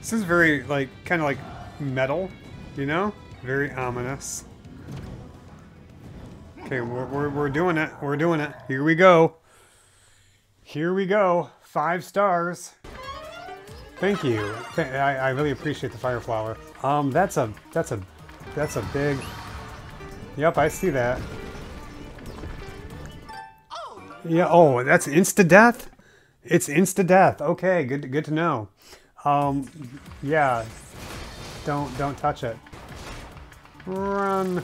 This is very, like, kind of like metal, you know? Very ominous. Okay, we're, we're, we're doing it. We're doing it. Here we go. Here we go. Five stars. Thank you. I, I really appreciate the fire flower. Um, that's a, that's a, that's a big... Yep, I see that. Yeah, oh, that's insta-death? It's insta-death. Okay, good, good to know. Um, yeah. Don't, don't touch it. Run.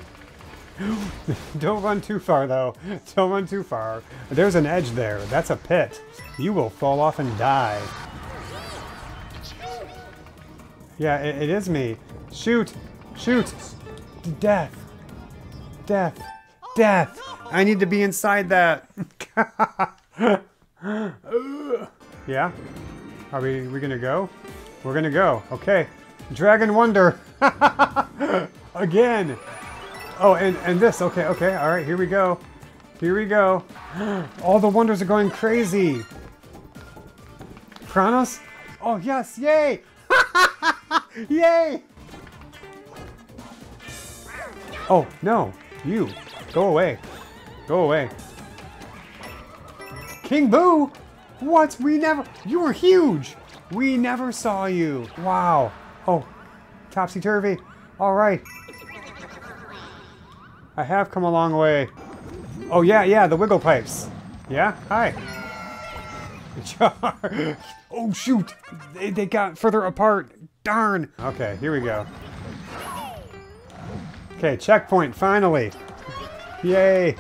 Don't run too far, though. Don't run too far. There's an edge there. That's a pit. You will fall off and die. Yeah, it, it is me. Shoot! Shoot! Death! Death! Death! I need to be inside that. yeah? Are we, we gonna go? We're gonna go. Okay. Dragon Wonder! Again! Oh, and, and this. Okay, okay. All right, here we go. Here we go. All the wonders are going crazy. Kronos? Oh, yes. Yay! Yay! Oh, no. You. Go away. Go away. King Boo! What? We never... You were huge! We never saw you. Wow. Oh, topsy-turvy. All right. I have come a long way. Oh, yeah, yeah, the wiggle pipes. Yeah? Hi. Oh, shoot. They, they got further apart. Darn. Okay, here we go. Okay, checkpoint, finally. Yay.